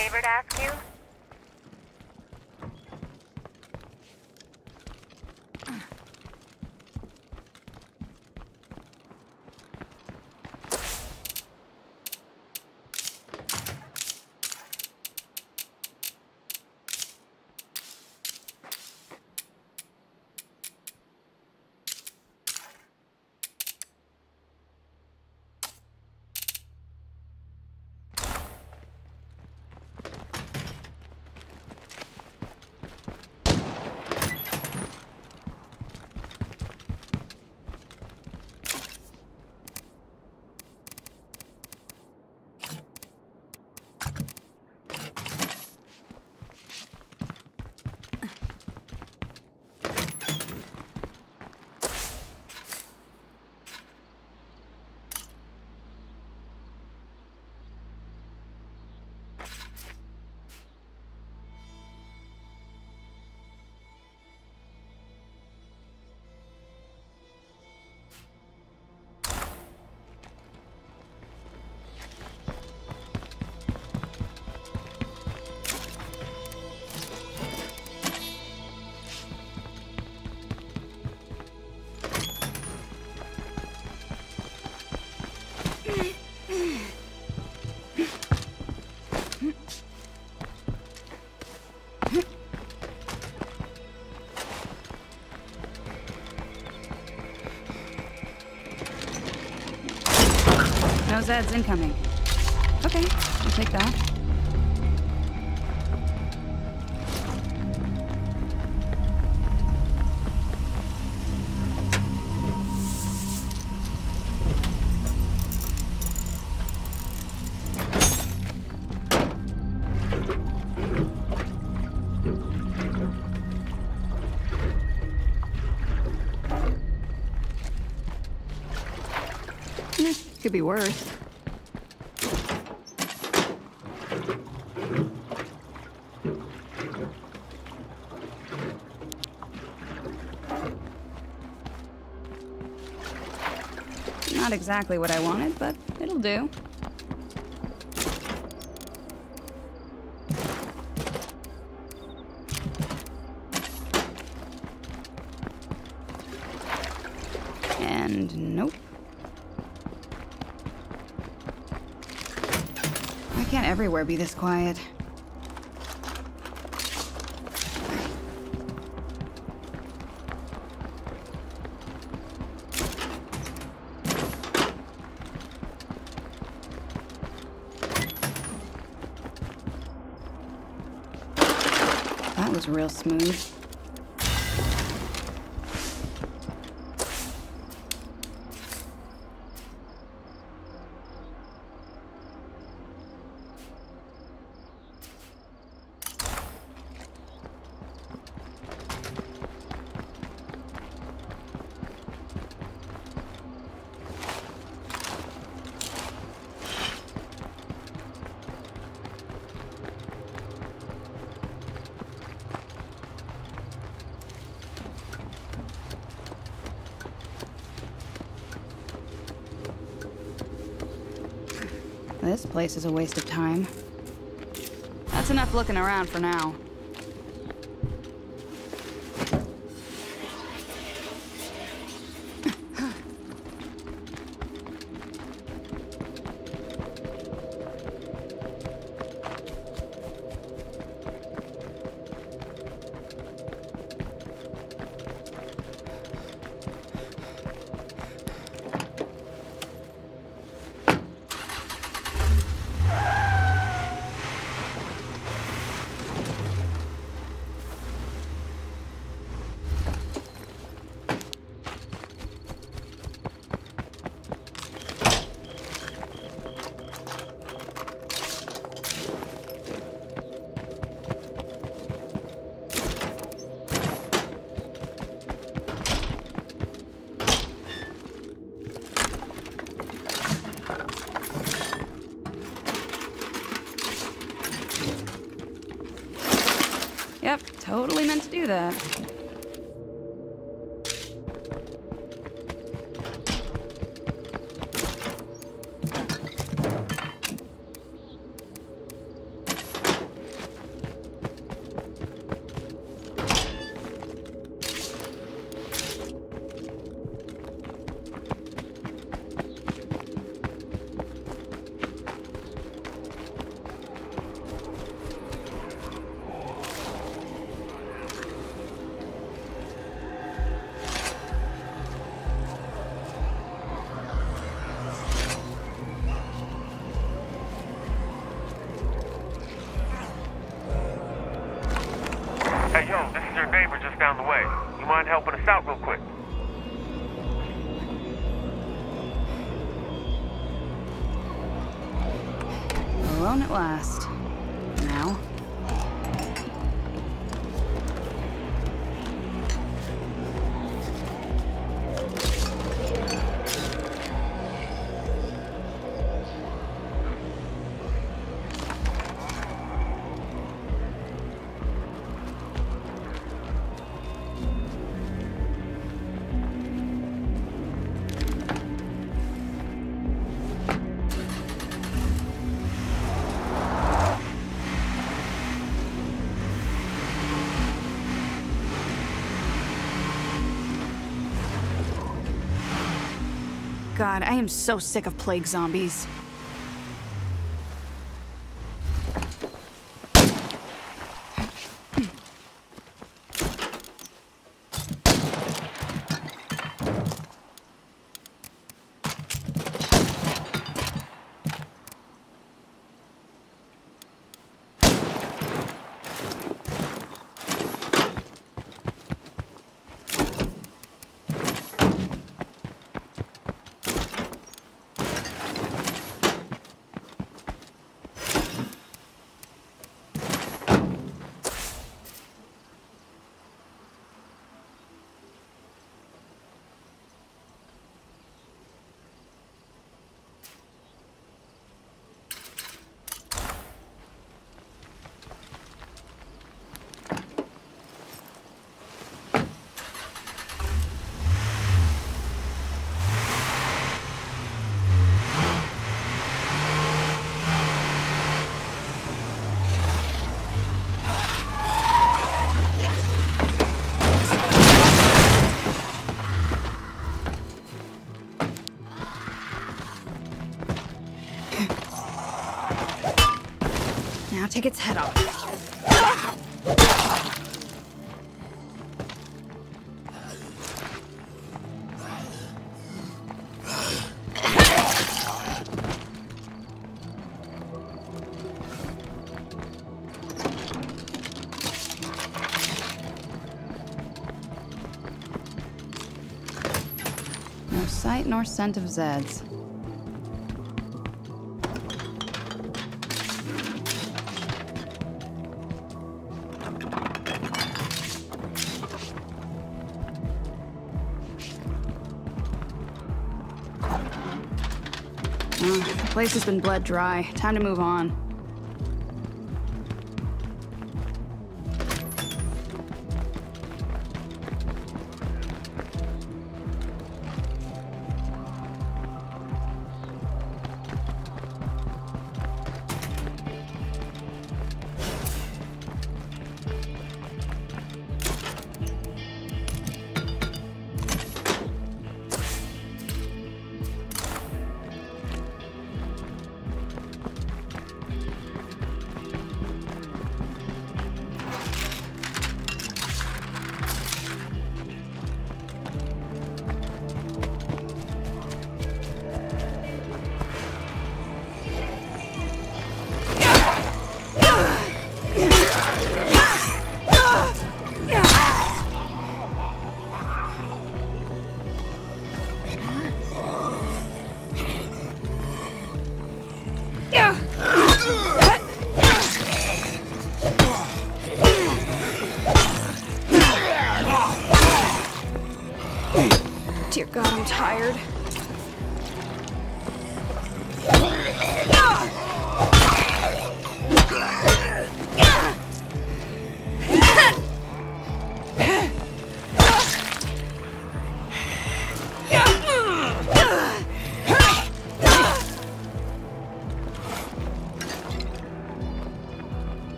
favor to ask you? No Zeds incoming. Okay, I'll take that. Eh, Could be worse. Not exactly what I wanted, but it'll do. And nope. Why can't everywhere be this quiet? That was real smooth. Place is a waste of time. That's enough looking around for now. God, I am so sick of plague zombies. Nor scent of Zeds. Well, the place has been bled dry. Time to move on.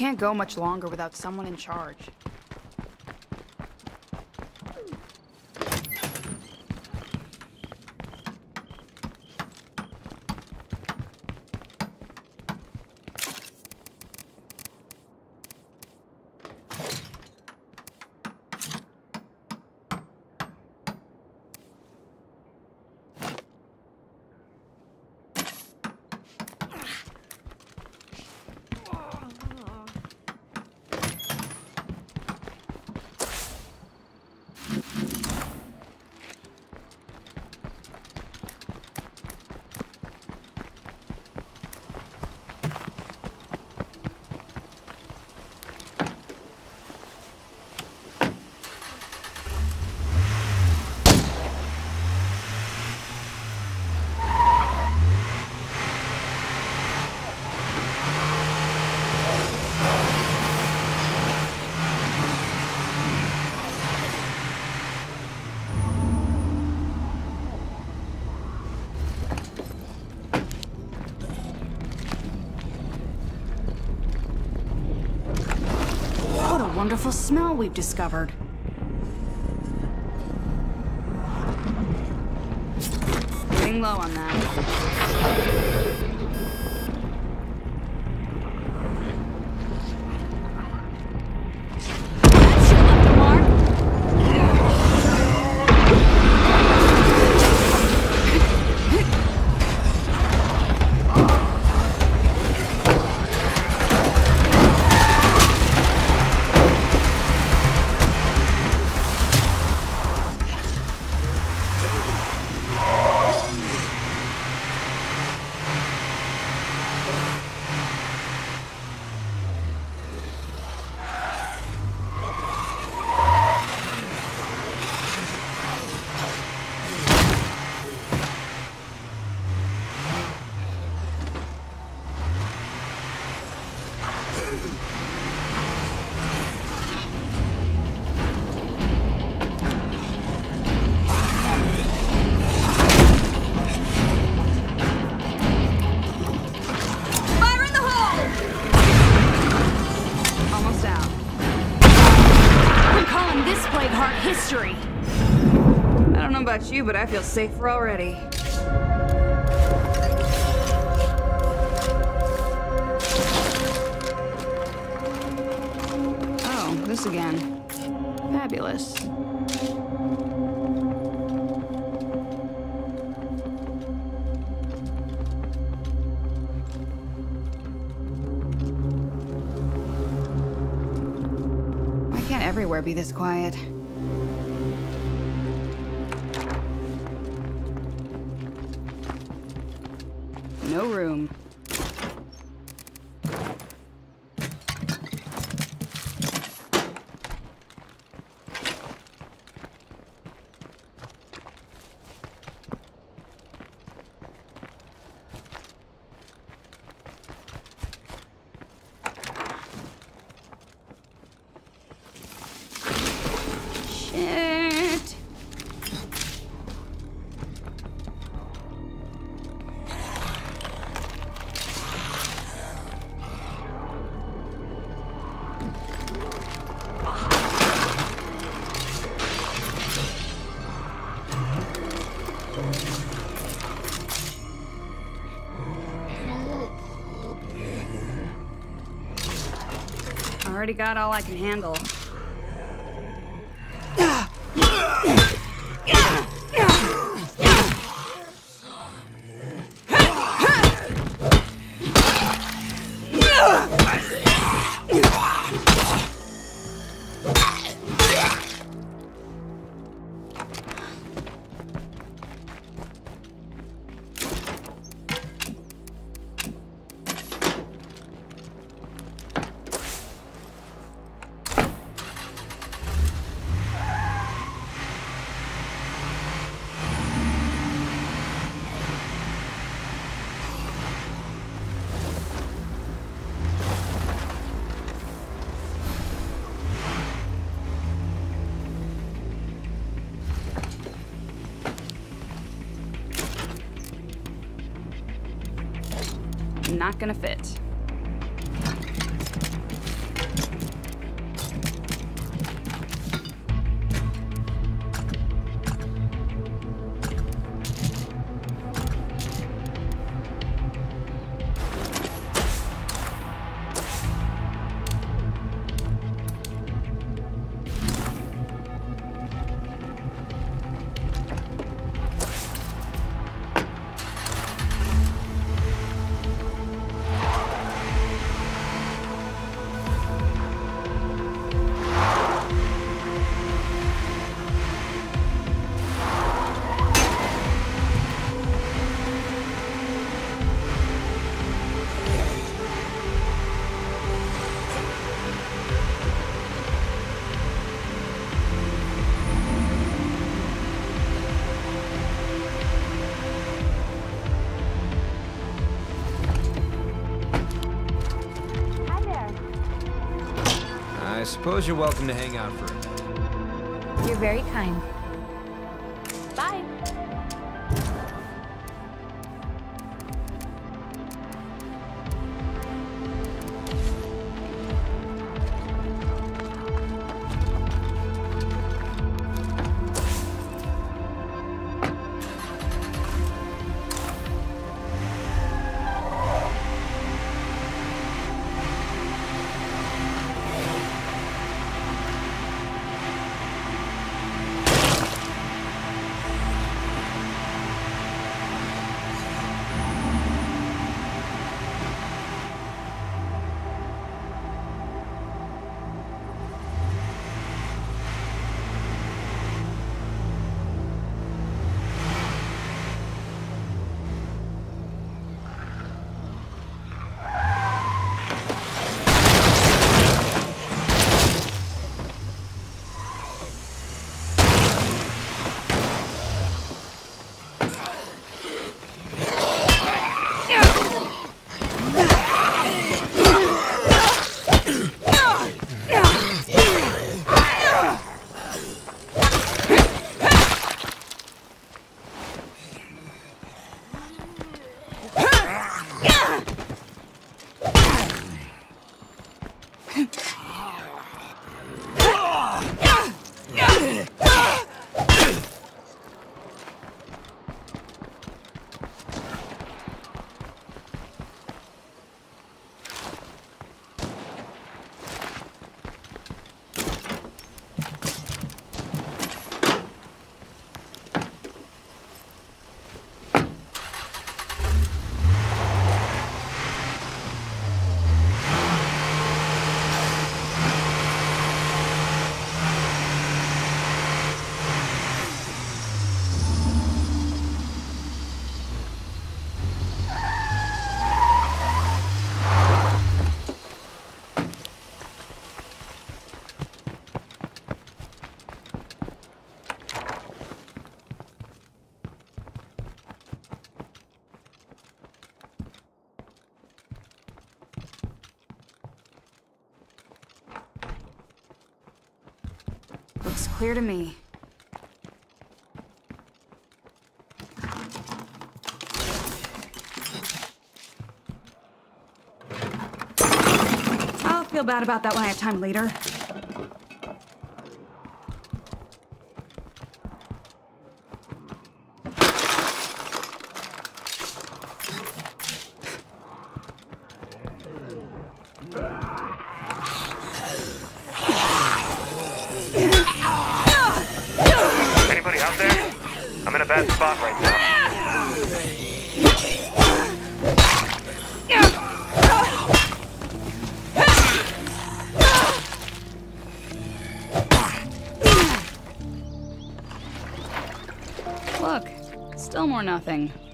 Can't go much longer without someone in charge. What a wonderful smell we've discovered. History. I don't know about you, but I feel safer already. Oh, this again. Fabulous. Everywhere be this quiet? No room. Already got all I can handle. Suppose you're welcome to hang out for a minute. You're very kind. Clear to me. I'll feel bad about that when I have time later. Nothing.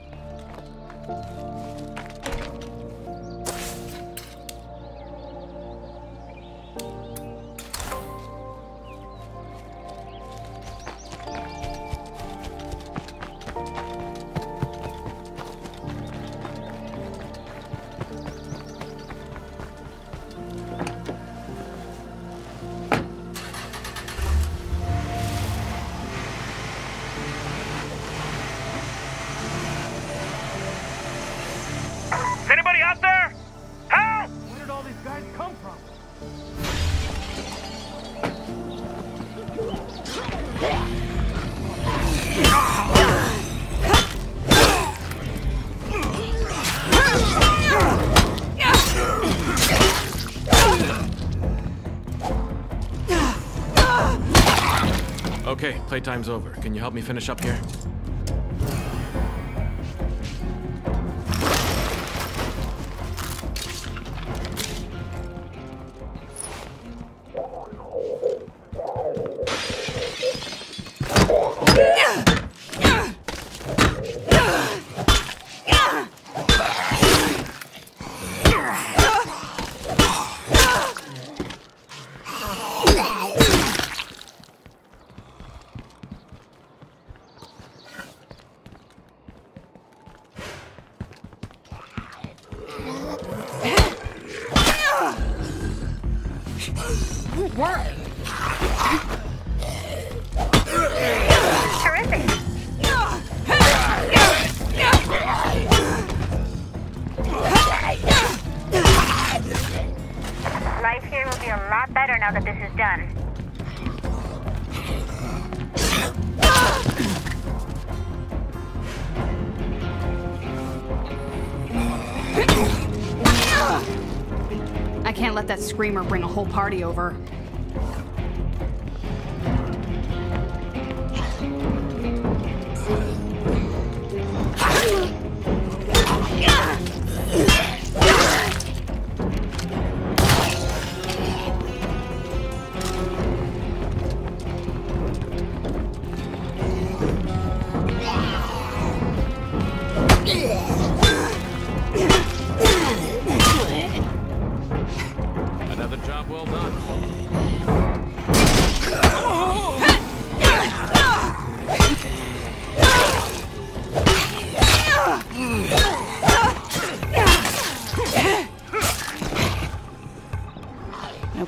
Playtime's over. Can you help me finish up here? Screamer bring a whole party over.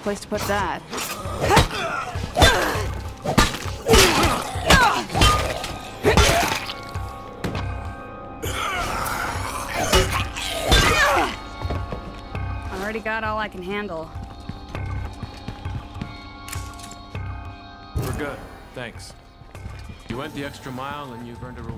Place to put that. I already got all I can handle. We're good. Thanks. You went the extra mile and you've earned a reward.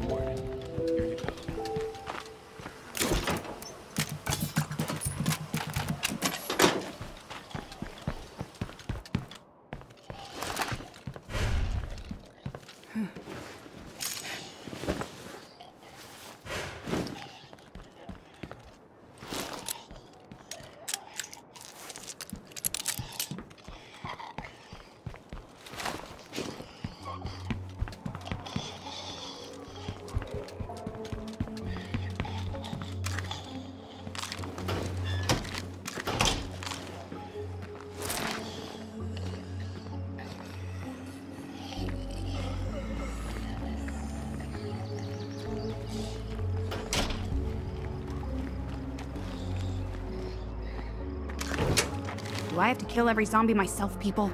Kill every zombie myself, people?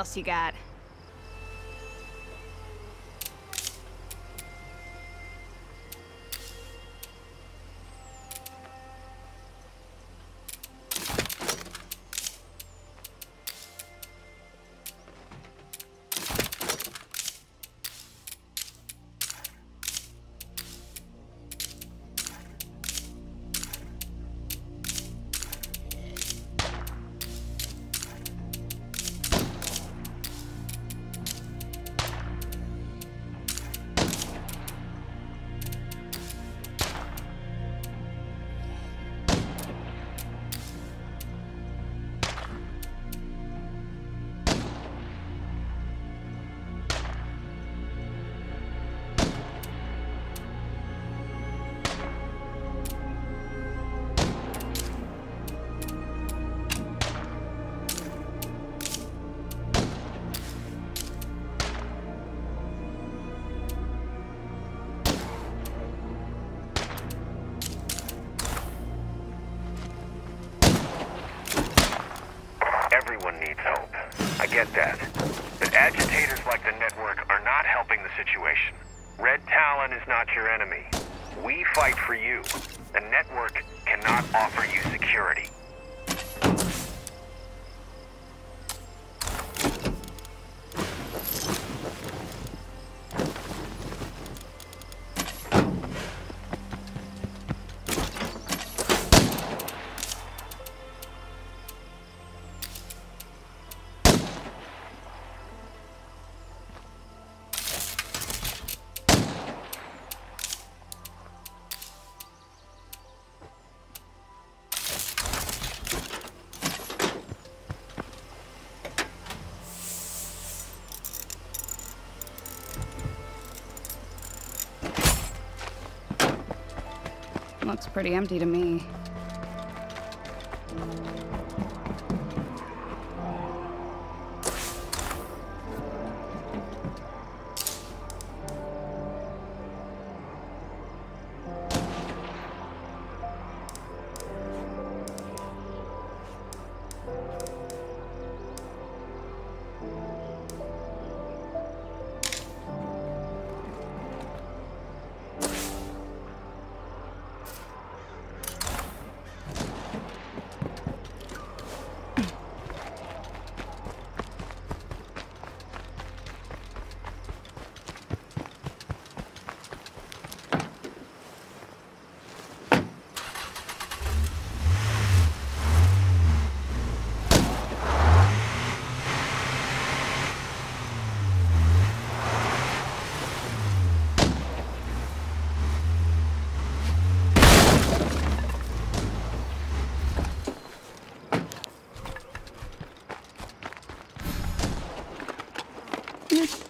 Else you got? Looks pretty empty to me.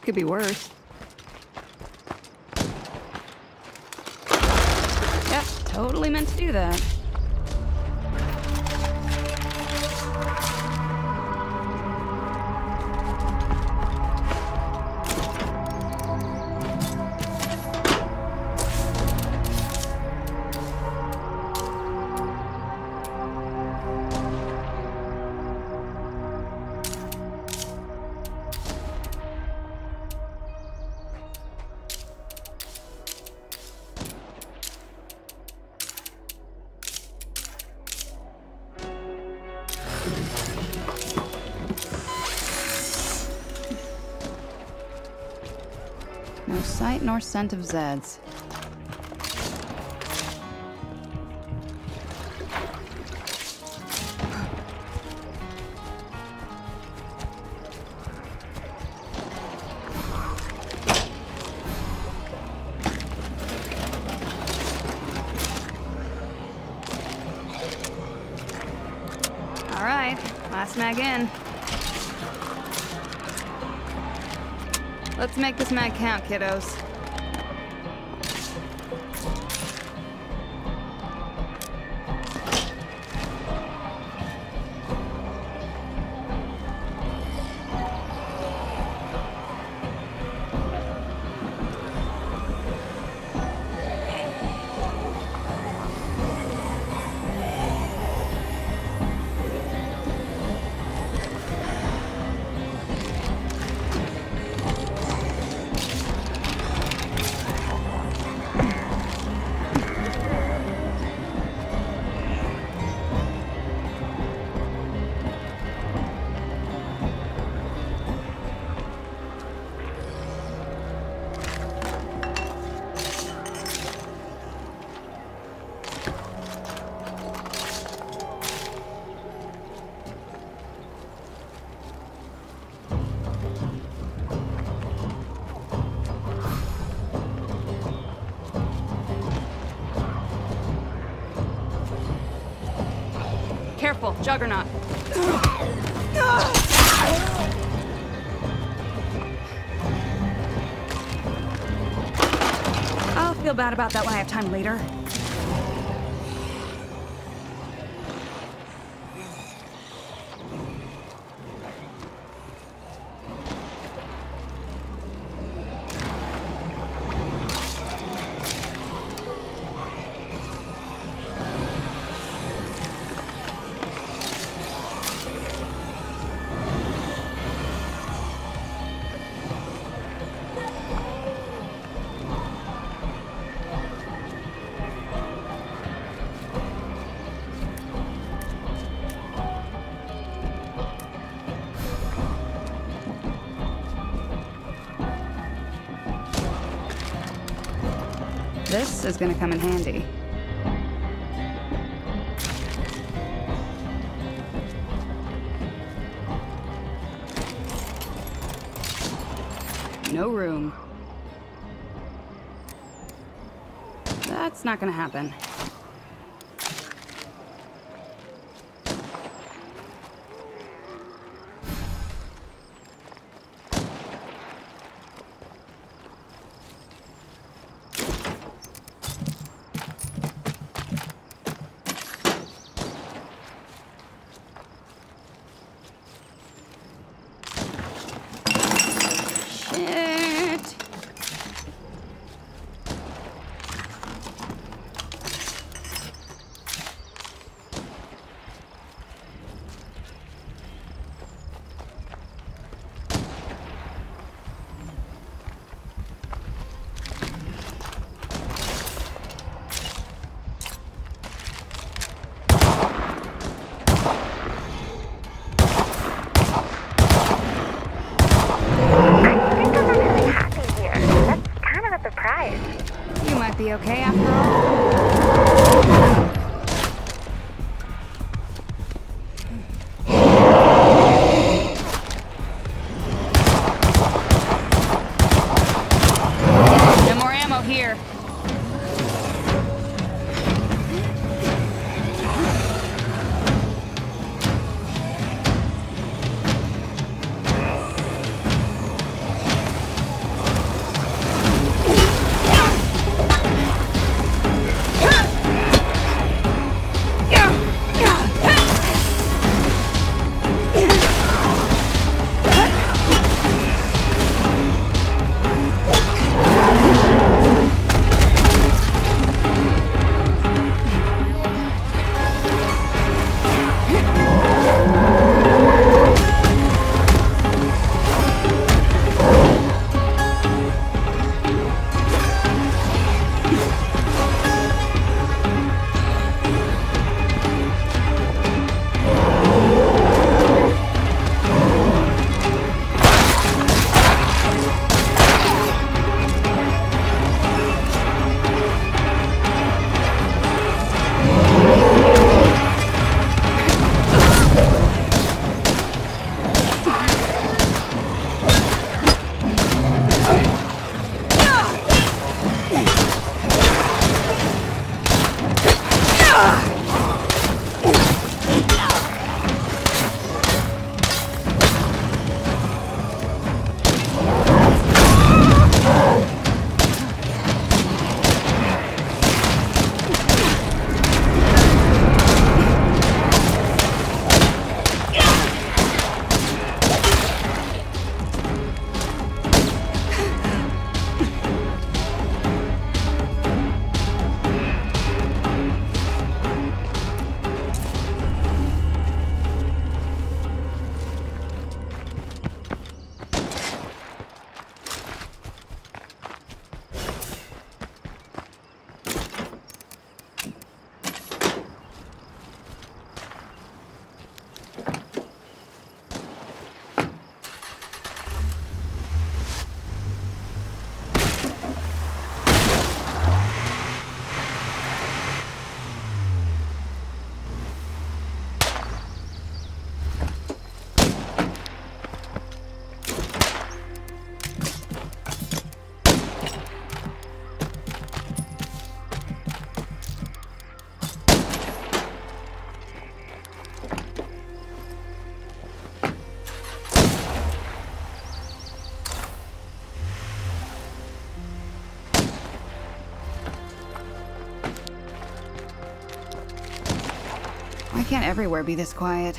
Could be worse. Yep, totally meant to do that. Nor scent of Zeds. All right, last mag in. Let's make this mag count, kiddos. Juggernaut. I'll feel bad about that when I have time later. This is gonna come in handy. No room. That's not gonna happen. everywhere be this quiet.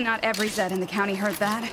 Not every Zed in the county heard that.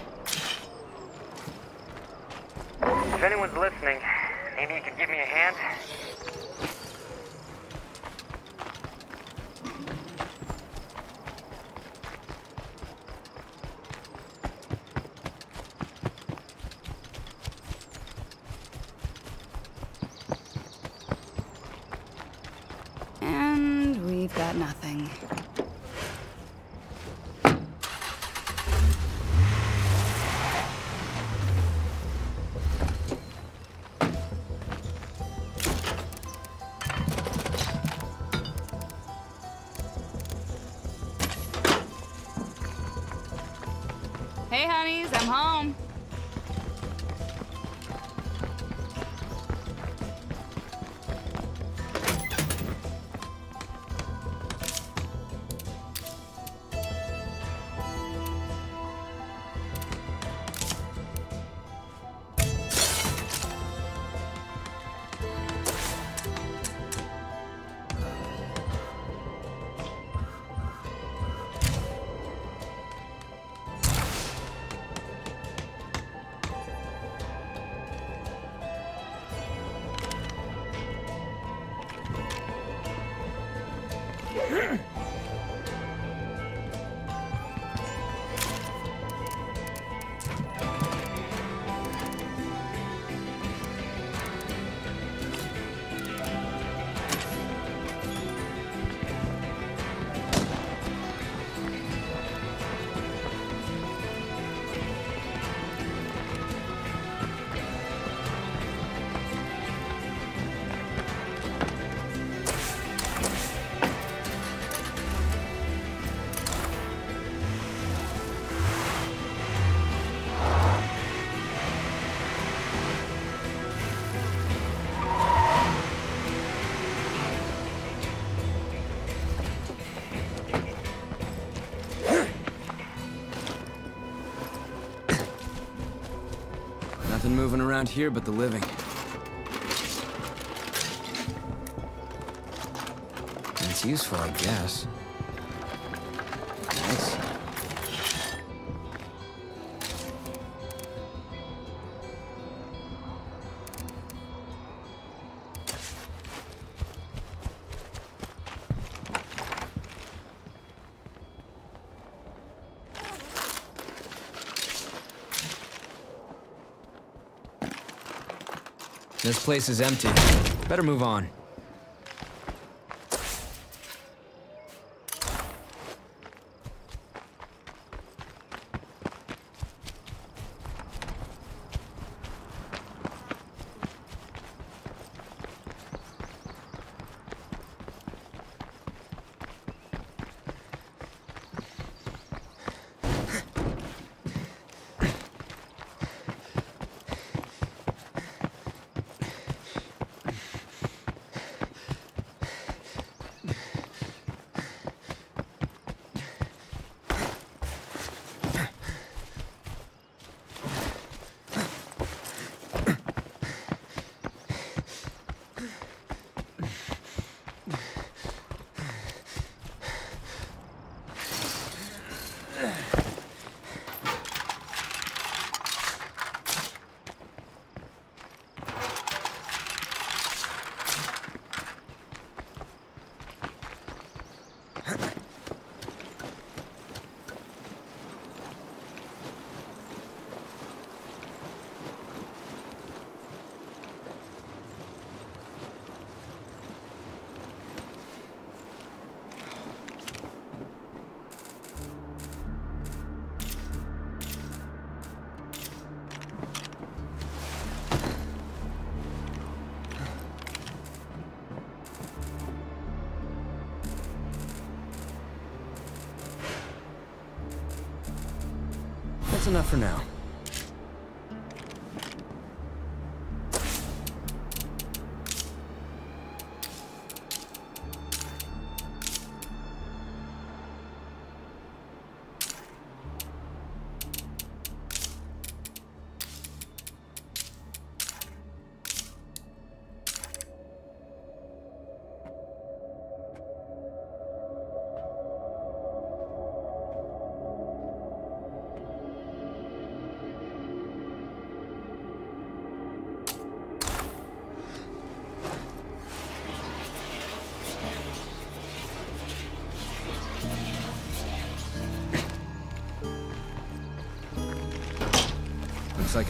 Moving around here but the living. It's useful, I guess. This place is empty. Better move on. Enough for now.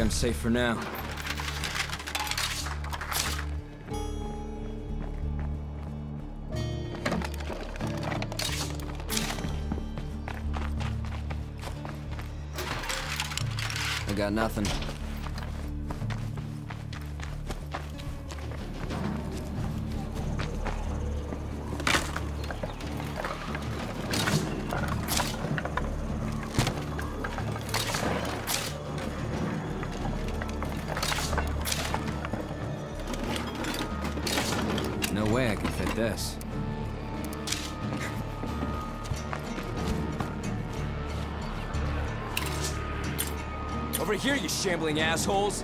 I'm safe for now. I got nothing. Shambling assholes!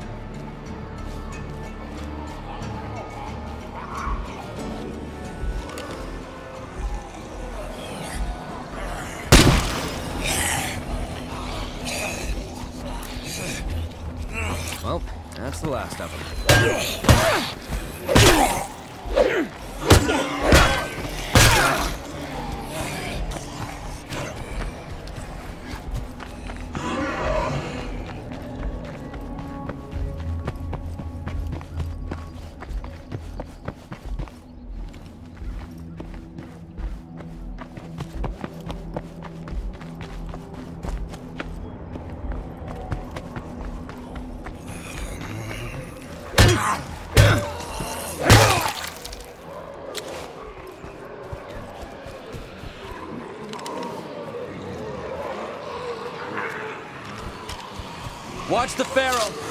Watch the feral!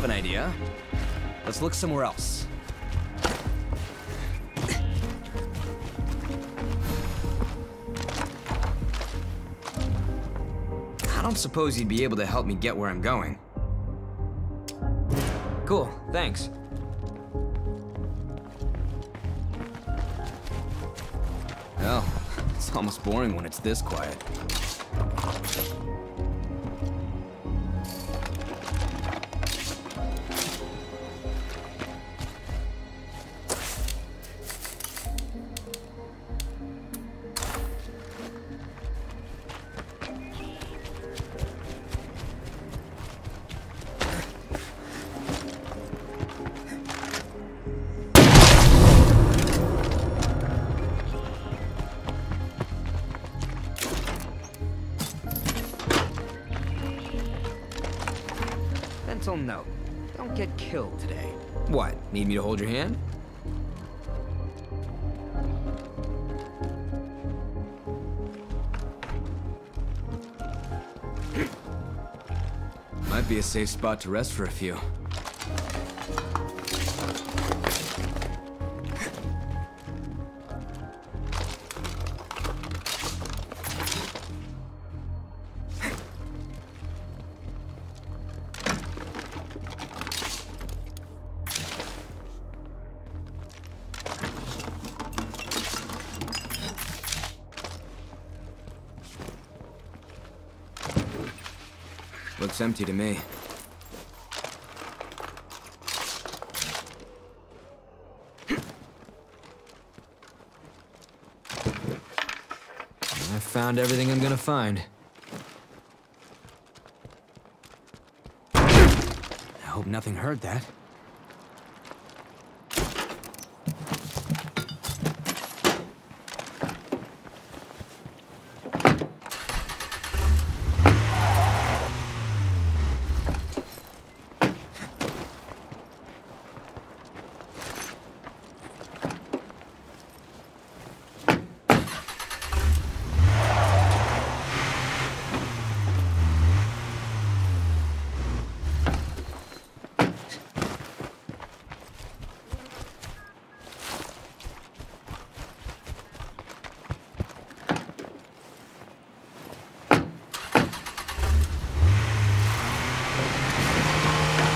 Have an idea. Let's look somewhere else. I don't suppose you'd be able to help me get where I'm going. Cool, thanks. Well, it's almost boring when it's this quiet. A safe spot to rest for a few. Empty to me. I found everything I'm gonna find. I hope nothing heard that.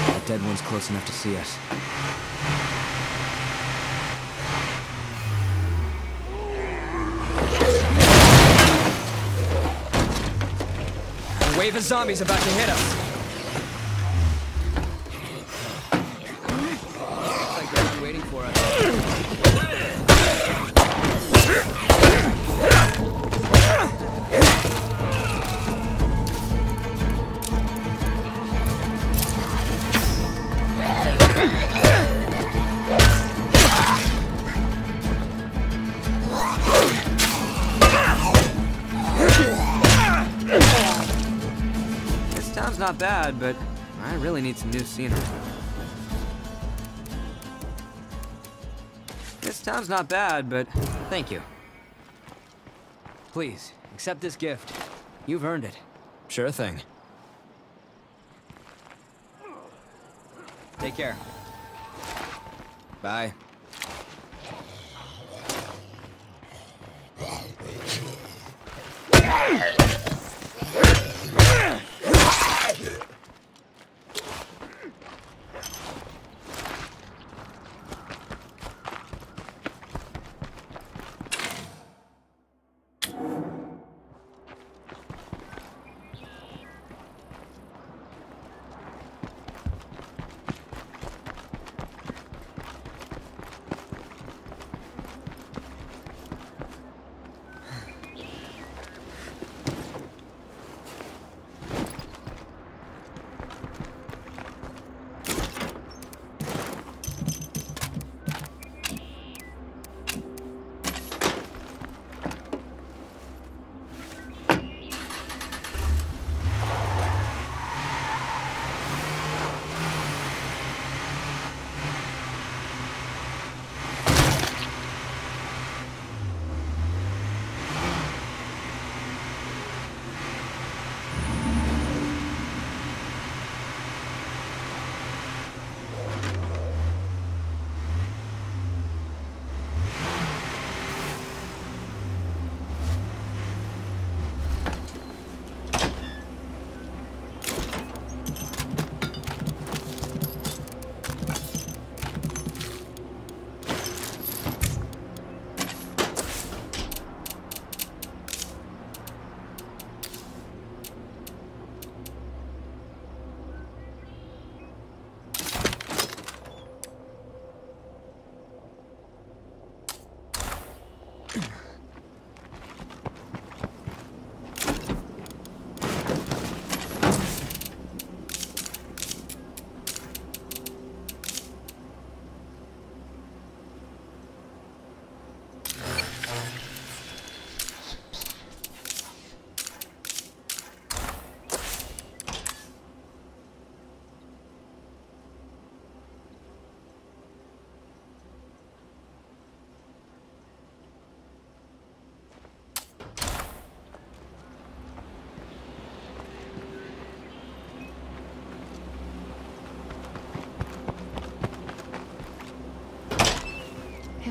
That dead one's close enough to see us. A wave of zombies about to hit us. not bad, but I really need some new scenery. This town's not bad, but thank you. Please, accept this gift. You've earned it. Sure thing. Take care. Bye.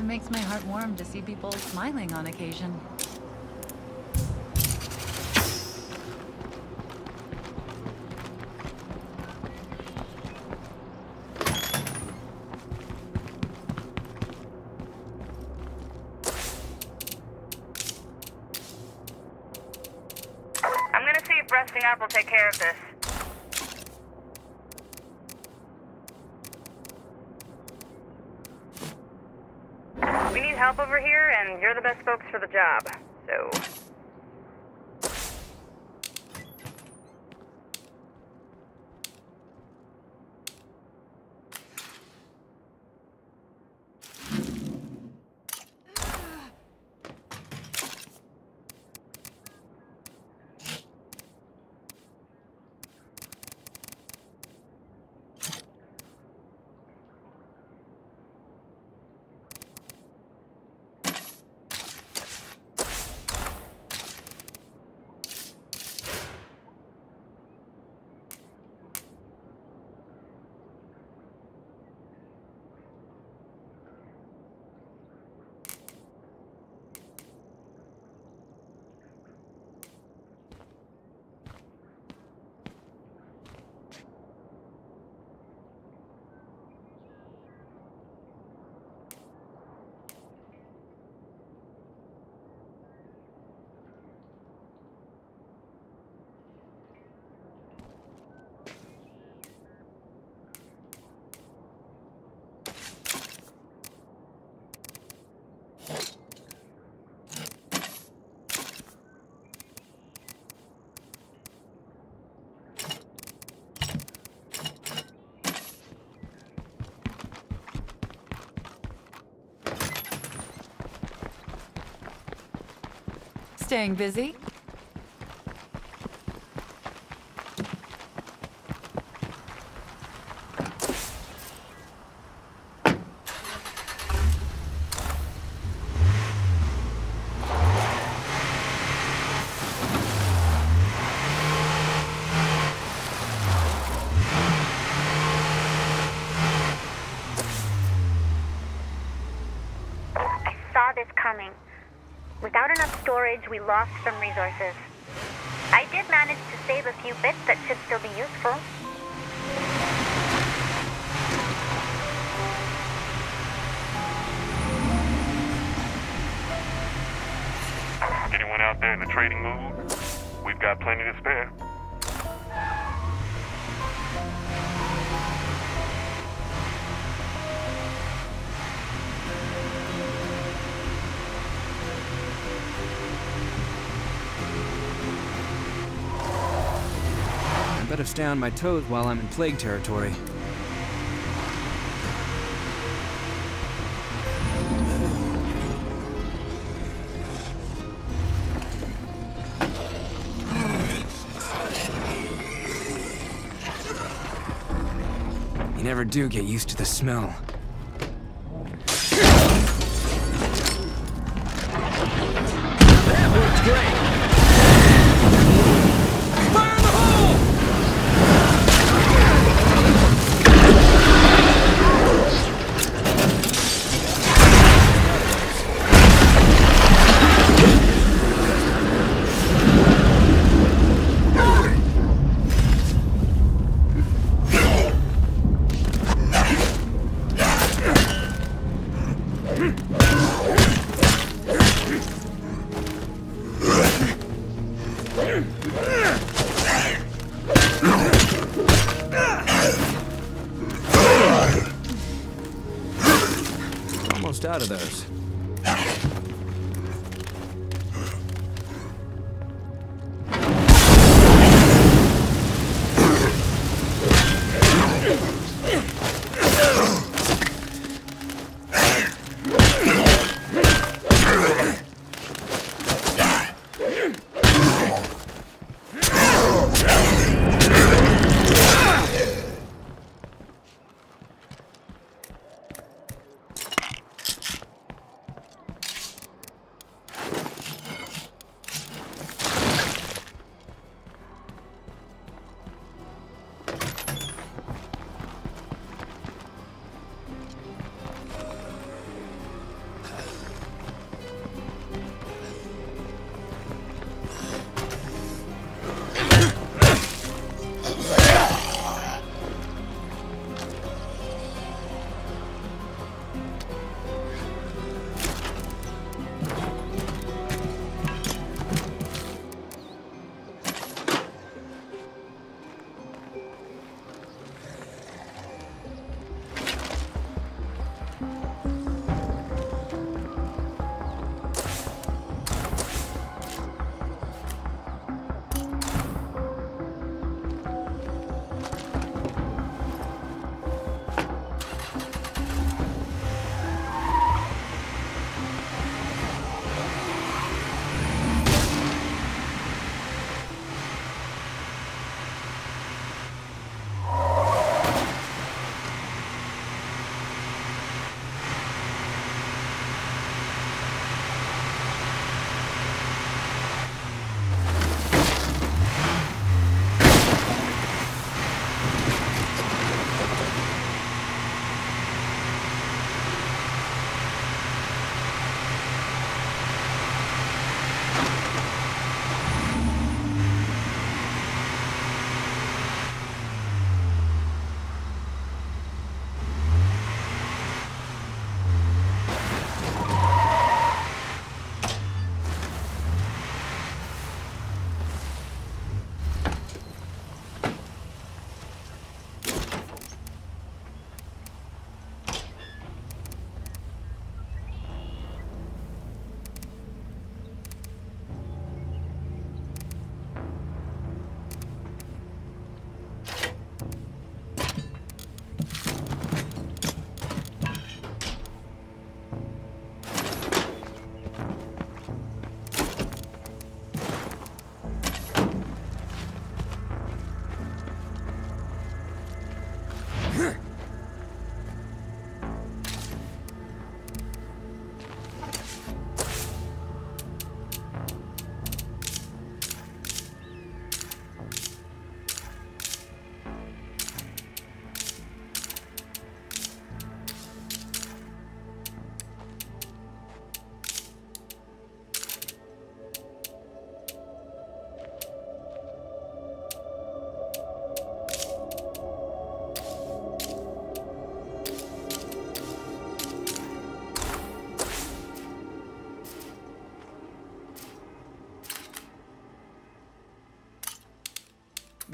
Makes my heart warm to see people smiling on occasion. I'm gonna see if resting up will take care of this. We need help over you're the best folks for the job. So, Staying busy? I saw this coming. Without enough storage, we lost some resources. I did manage to save a few bits that should still be useful. Anyone out there in the trading mood? We've got plenty to spare. Better stay on my toes while I'm in plague territory. You never do get used to the smell.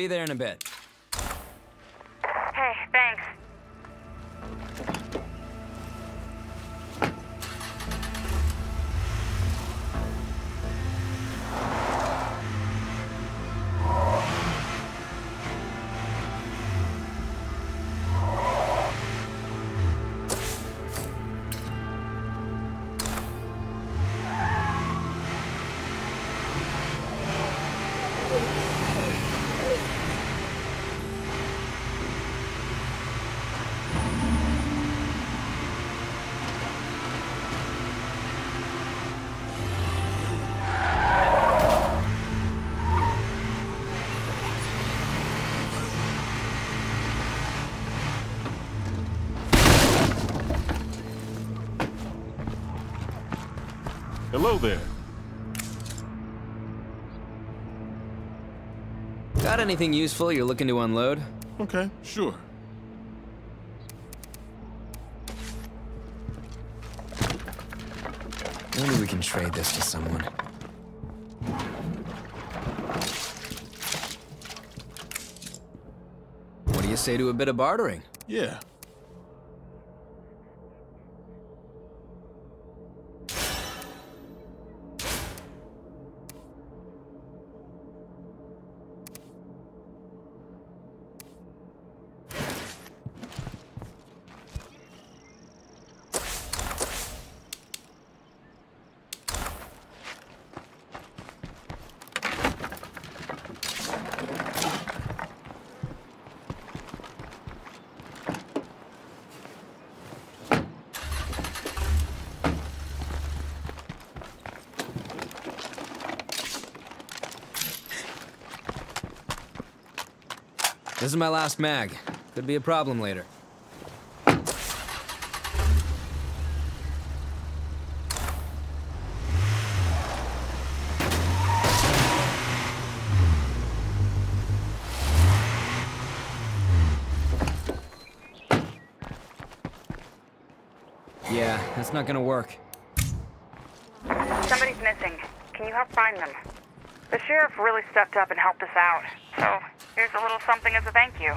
Be there in a bit. Hello there. Got anything useful you're looking to unload? Okay, sure. Maybe we can trade this to someone. What do you say to a bit of bartering? Yeah. This is my last mag. Could be a problem later. Yeah, that's not gonna work. Somebody's missing. Can you help find them? The sheriff really stepped up and helped us out. Here's a little something as a thank you.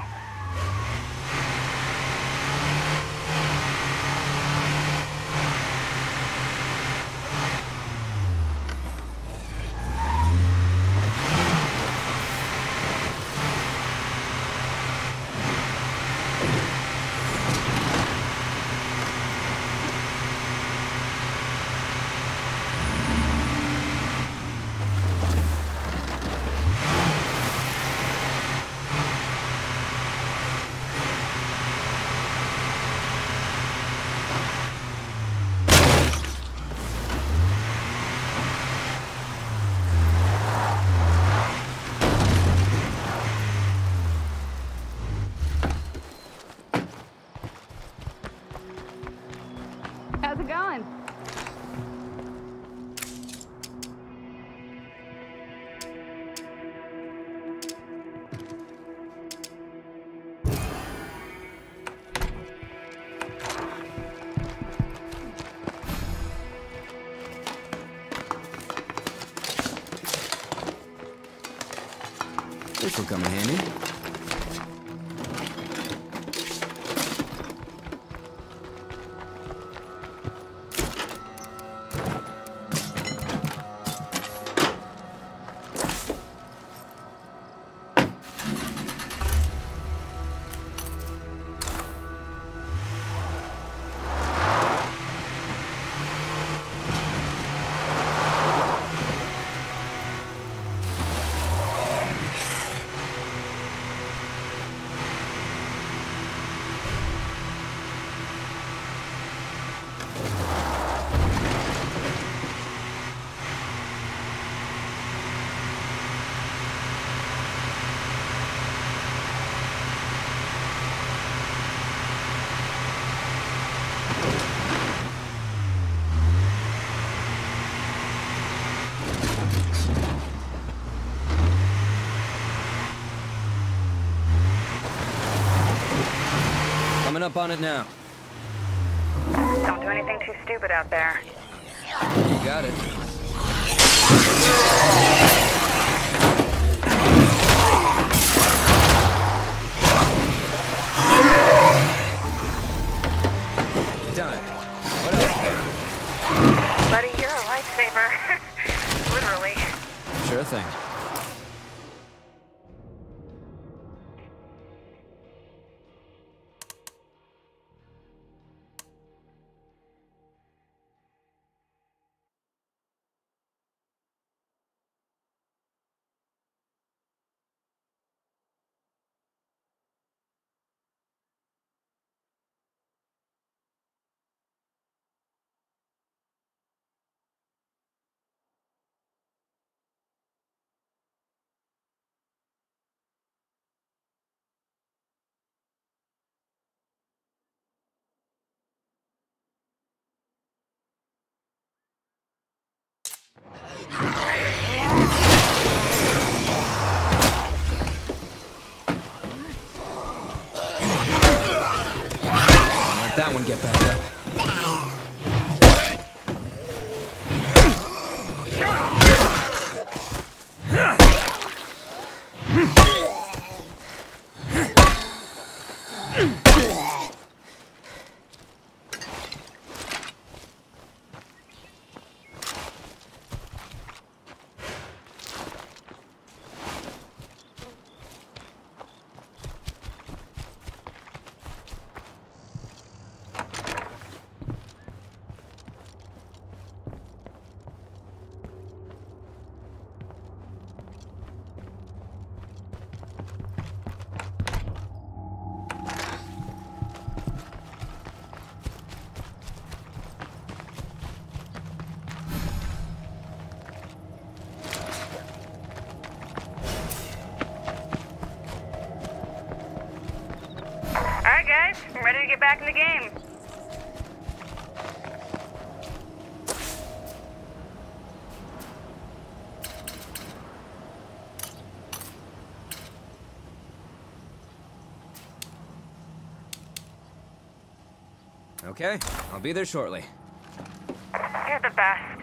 Coming up on it now. Don't do anything too stupid out there. You got it. Back in the game. Okay, I'll be there shortly. You're the best.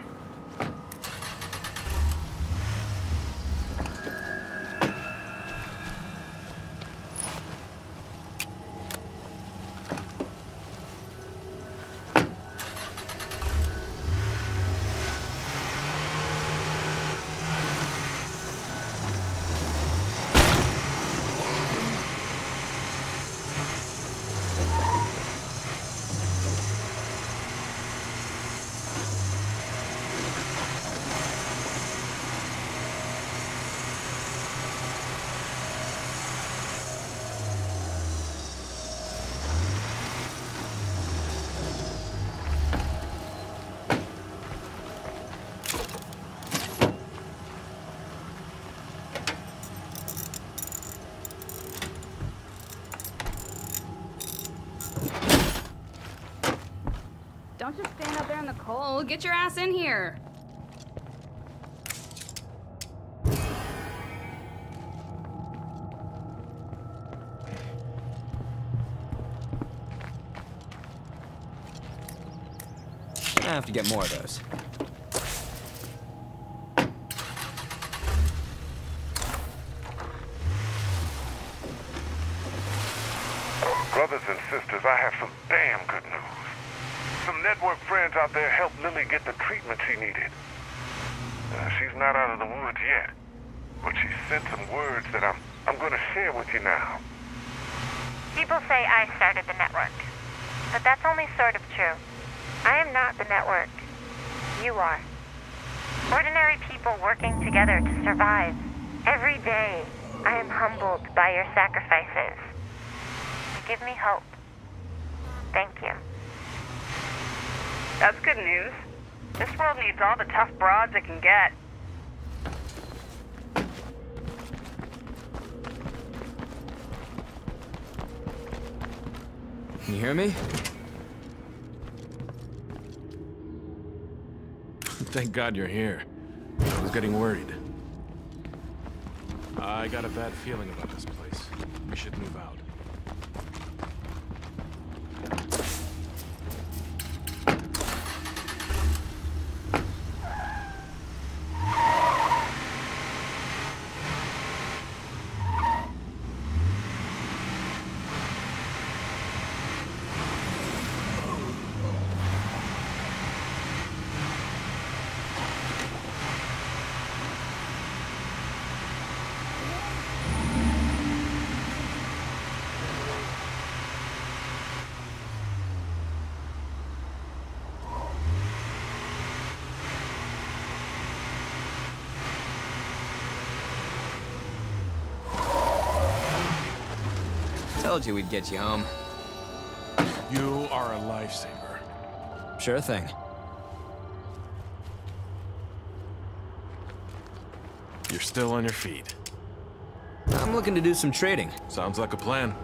Don't just stand up there cold. Get your ass in here. I have to get more of those. Brothers and sisters, I have some damn good news. Some network friends out there helped Lily get the treatment she needed. Uh, she's not out of the woods yet, but she sent some words that I'm I'm going to share with you now. People say I started the network, but that's only sort of true. I am not the network. You are. Ordinary people working together to survive. Every day, I am humbled by your sacrifices. You give me hope. Thank you. That's good news. This world needs all the tough broads it can get. Can you hear me? Thank God you're here. I was getting worried. I got a bad feeling about this place. We should move out. I told you we'd get you home. You are a lifesaver. Sure thing. You're still on your feet. I'm looking to do some trading. Sounds like a plan.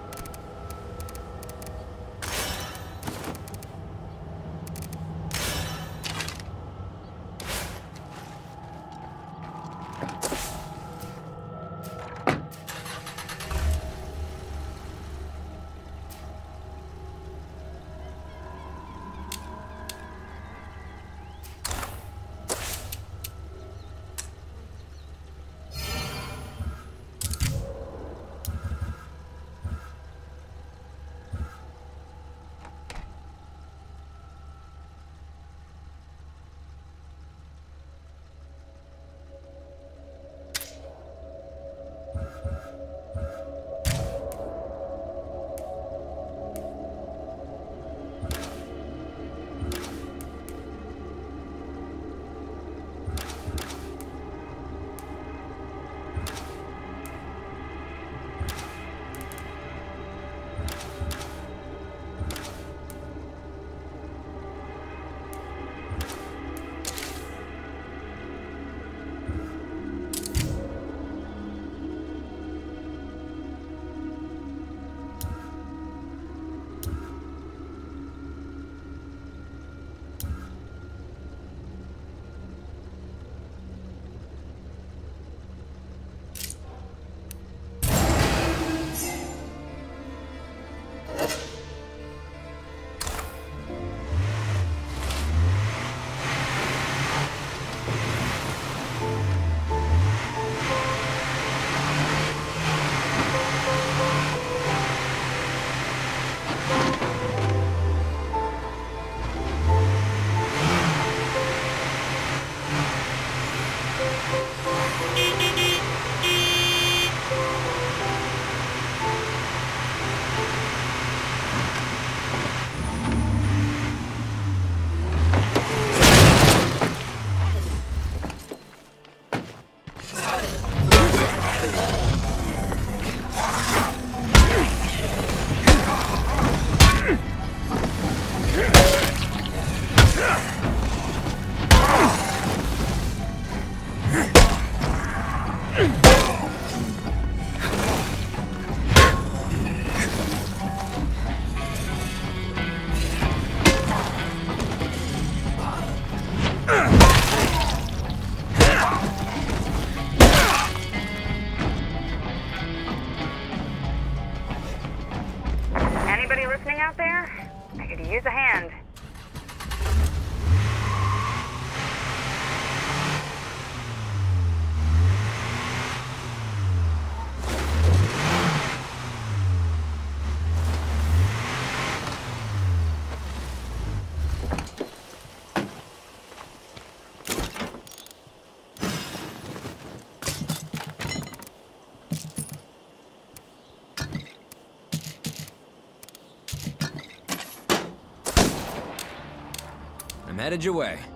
Headed your way.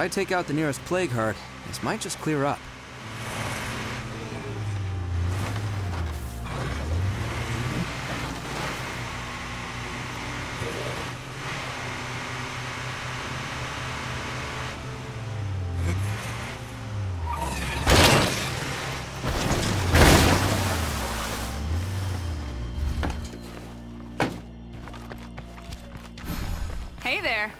I take out the nearest plague heart, this might just clear up. Hey there.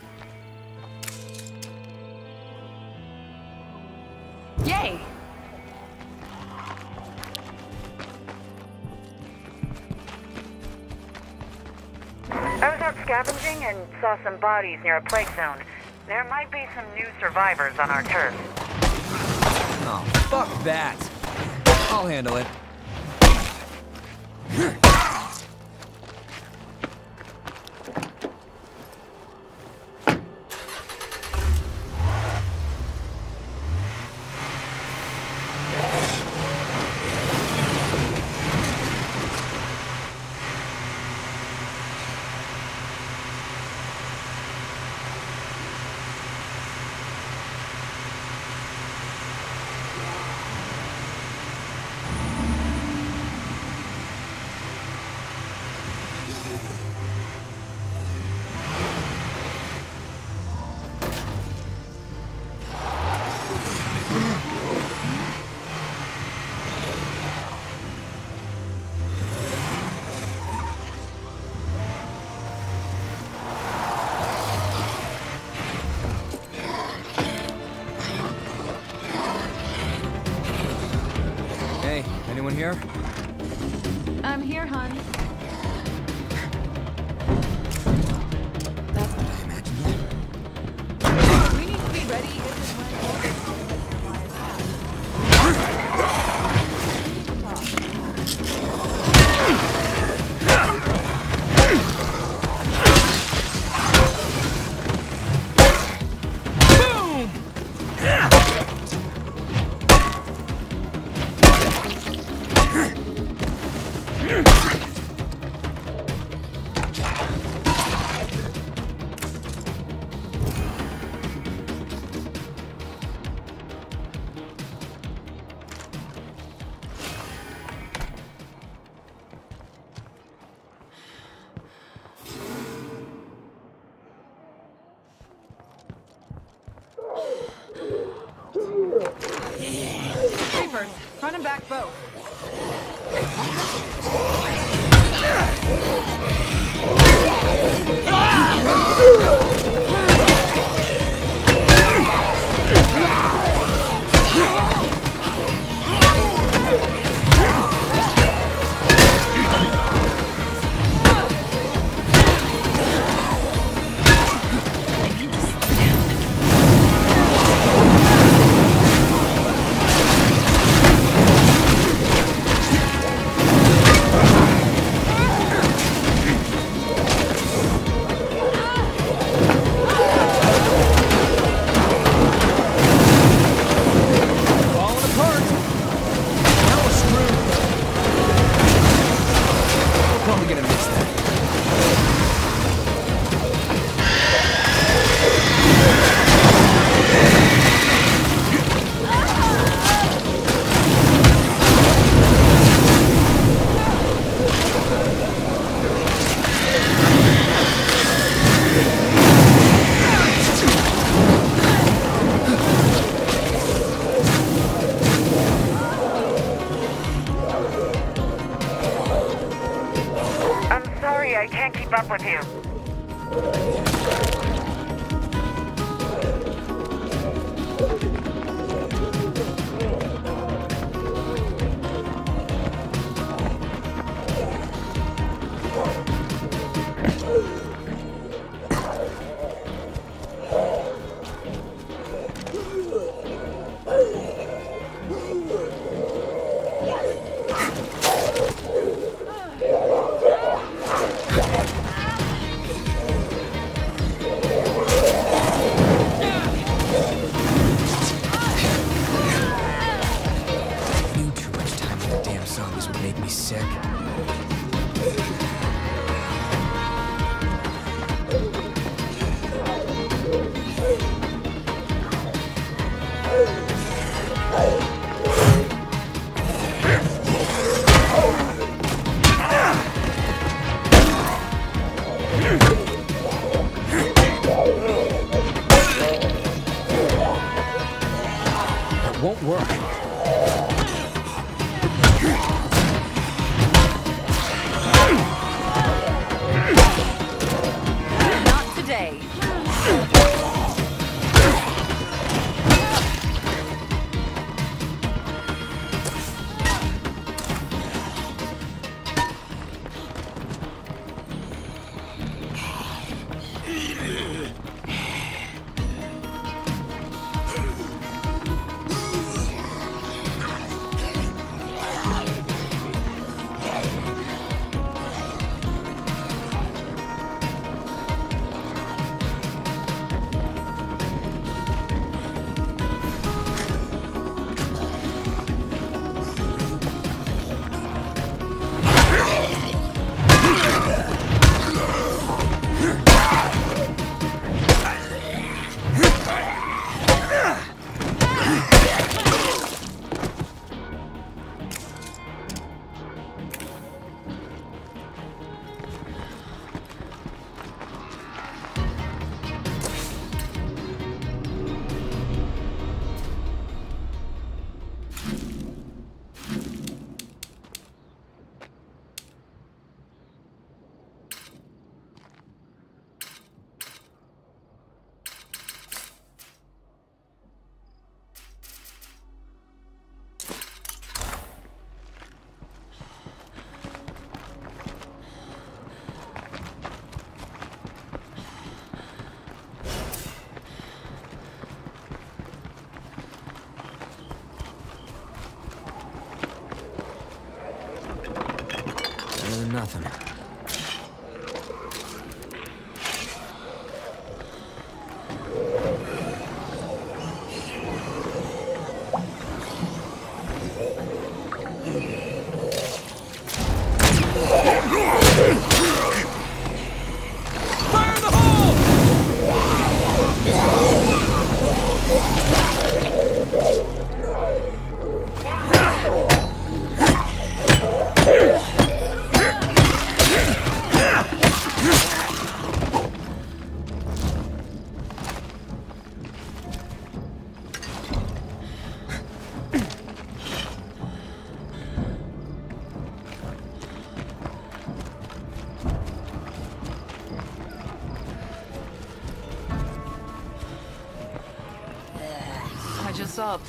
And saw some bodies near a plague zone. There might be some new survivors on our turf. Oh, fuck that. I'll handle it.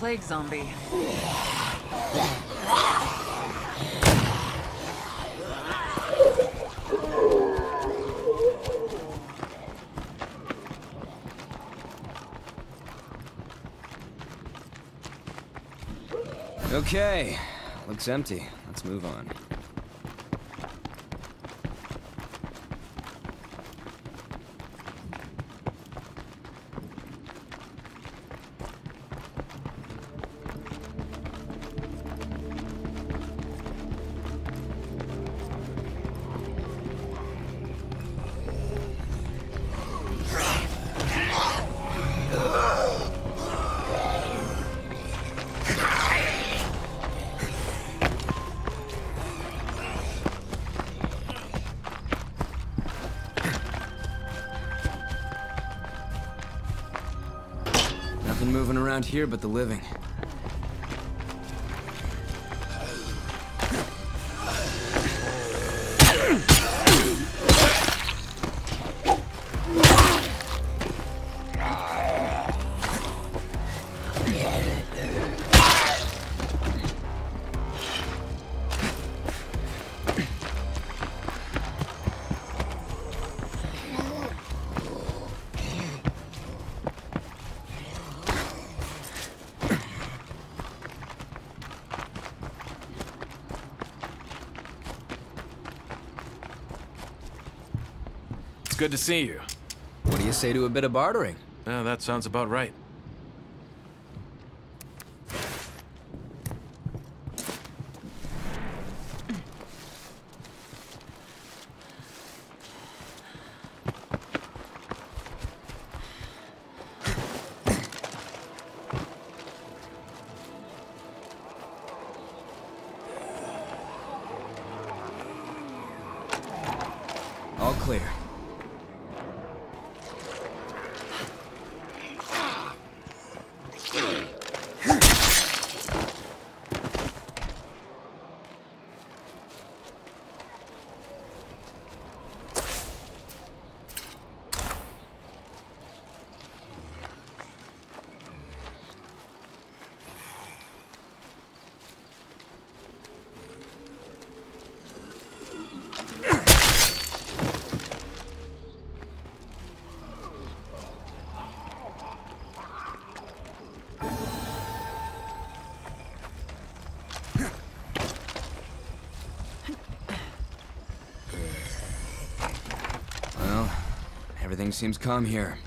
plague zombie. Okay, looks empty. Let's move on. here but the living. Good to see you. What do you say to a bit of bartering? Yeah, that sounds about right. Everything seems calm here.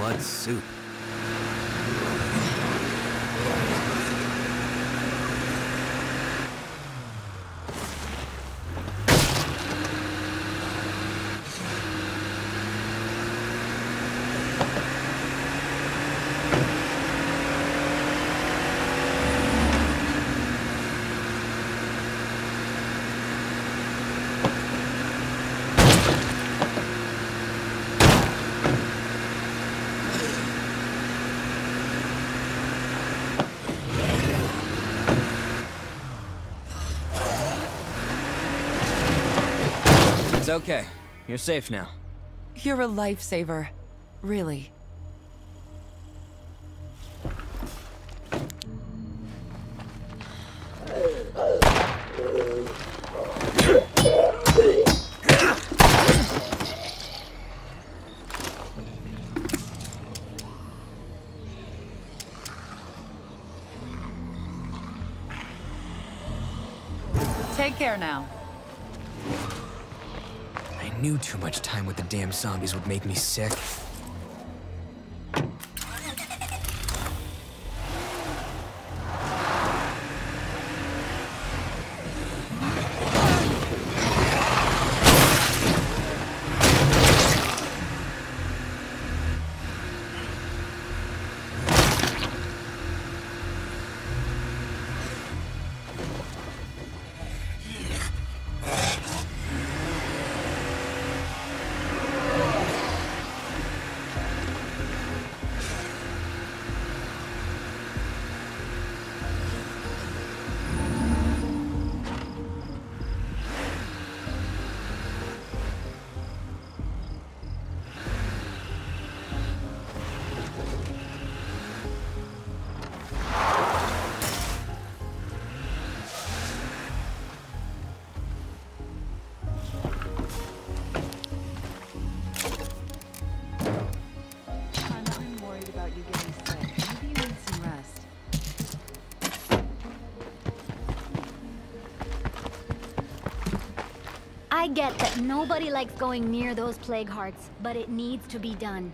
Blood soup. Okay. You're safe now. You're a lifesaver. Really. Too much time with the damn zombies would make me sick. I get that nobody likes going near those plague hearts, but it needs to be done.